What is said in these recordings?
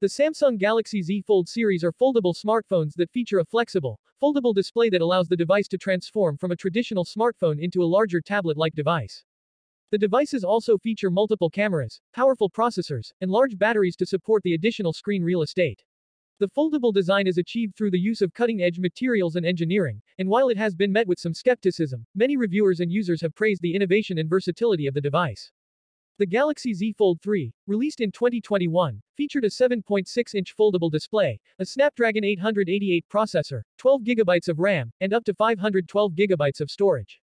The Samsung Galaxy Z Fold series are foldable smartphones that feature a flexible, foldable display that allows the device to transform from a traditional smartphone into a larger tablet-like device. The devices also feature multiple cameras, powerful processors, and large batteries to support the additional screen real estate. The foldable design is achieved through the use of cutting-edge materials and engineering, and while it has been met with some skepticism, many reviewers and users have praised the innovation and versatility of the device. The Galaxy Z Fold 3, released in 2021, featured a 7.6-inch foldable display, a Snapdragon 888 processor, 12 GB of RAM, and up to 512 GB of storage.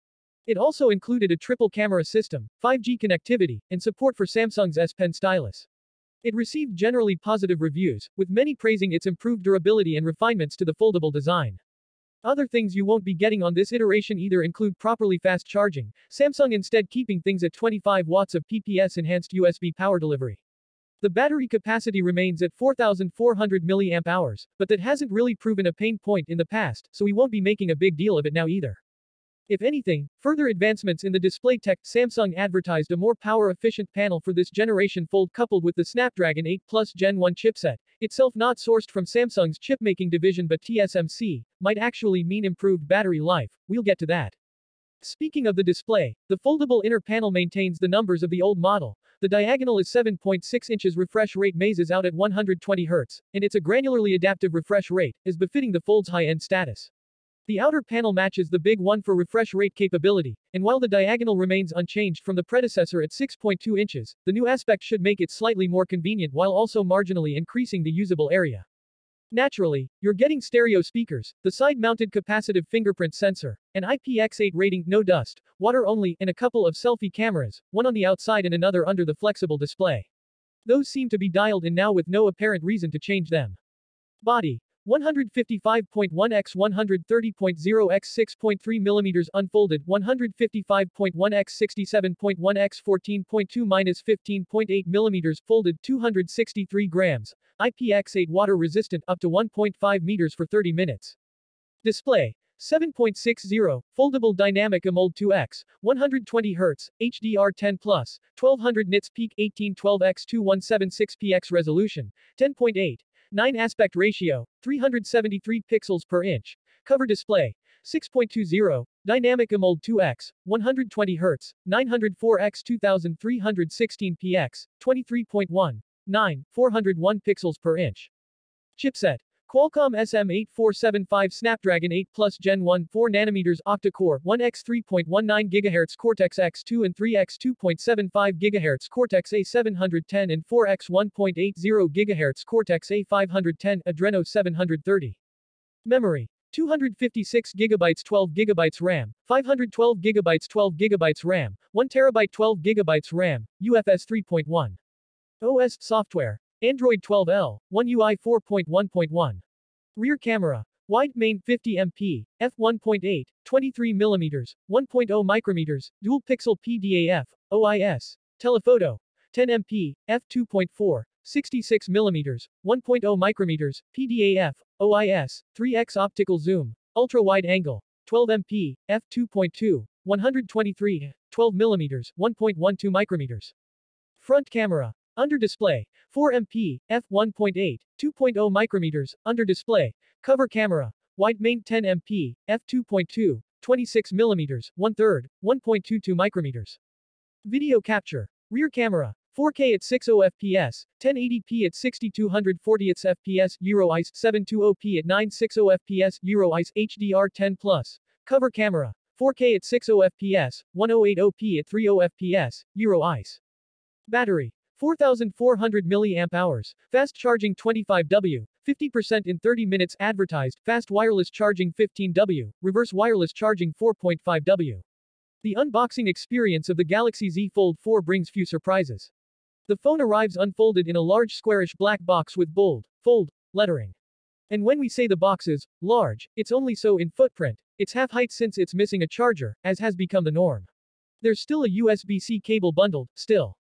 It also included a triple camera system, 5G connectivity, and support for Samsung's S Pen stylus. It received generally positive reviews, with many praising its improved durability and refinements to the foldable design. Other things you won't be getting on this iteration either include properly fast charging, Samsung instead keeping things at 25 watts of PPS enhanced USB power delivery. The battery capacity remains at 4400 mAh, but that hasn't really proven a pain point in the past, so we won't be making a big deal of it now either. If anything, further advancements in the display tech, Samsung advertised a more power-efficient panel for this generation Fold coupled with the Snapdragon 8 Plus Gen 1 chipset, itself not sourced from Samsung's chipmaking division but TSMC, might actually mean improved battery life, we'll get to that. Speaking of the display, the foldable inner panel maintains the numbers of the old model. The diagonal is 7.6 inches refresh rate mazes out at 120 Hz, and it's a granularly adaptive refresh rate, as befitting the Fold's high-end status. The outer panel matches the big one for refresh rate capability, and while the diagonal remains unchanged from the predecessor at 6.2 inches, the new aspect should make it slightly more convenient while also marginally increasing the usable area. Naturally, you're getting stereo speakers, the side-mounted capacitive fingerprint sensor, an IPX8 rating, no dust, water only, and a couple of selfie cameras, one on the outside and another under the flexible display. Those seem to be dialed in now with no apparent reason to change them. Body. 155.1 x 130.0 x 6.3 mm unfolded 155.1 x 67.1 x 14.2 minus 15.8 mm folded 263 grams IPX8 water resistant up to 1.5 meters for 30 minutes. Display 7.60, foldable dynamic AMOLED 2x, 120 Hz, HDR10+, 1200 nits peak 1812x2176px resolution, 10.8, 9 aspect ratio, 373 pixels per inch. Cover display. 6.20, Dynamic AMOLED 2x, 120 Hz, 904x 2316 px, 23.1, 9, 401 pixels per inch. Chipset. Qualcomm SM8475 Snapdragon 8 Plus Gen 1 4nm octa-core 1x 3.19 GHz Cortex-X2 and 3x 2.75 GHz Cortex-A710 and 4x 1.80 GHz Cortex-A510 Adreno 730. Memory 256 GB 12 GB RAM, 512 GB 12 GB RAM, 1 TB 12 GB RAM, UFS 3.1. OS software Android 12L, One UI 4.1.1. Rear camera. Wide main 50 MP, f1.8, 23 mm, 1.0 micrometers, dual pixel PDAF, OIS. Telephoto. 10 MP, f2.4, 66 mm, 1.0 micrometers, PDAF, OIS, 3x optical zoom, ultra wide angle, 12 MP, f2.2, 123, 12 mm, 1.12 micrometers. Front camera. Under display, 4 MP, f1.8, 2.0 micrometers, under display, cover camera, wide main 10 MP, f2.2, 26 millimeters, 1 third, 1.22 micrometers. Video capture, rear camera, 4K at 60 fps, 1080p at 6240 fps, gyro-EIS 720p at 960 fps, gyro-EIS HDR 10 plus. Cover camera, 4K at 60 fps, 1080p at 30 fps, gyro-EIS. Battery, 4400 mAh, fast charging 25W, 50% in 30 minutes advertised, fast wireless charging 15W, reverse wireless charging 4.5W. The unboxing experience of the Galaxy Z Fold 4 brings few surprises. The phone arrives unfolded in a large squarish black box with bold, fold, lettering. And when we say the box is large, it's only so in footprint, it's half height since it's missing a charger, as has become the norm. There's still a USB-C cable bundled, still.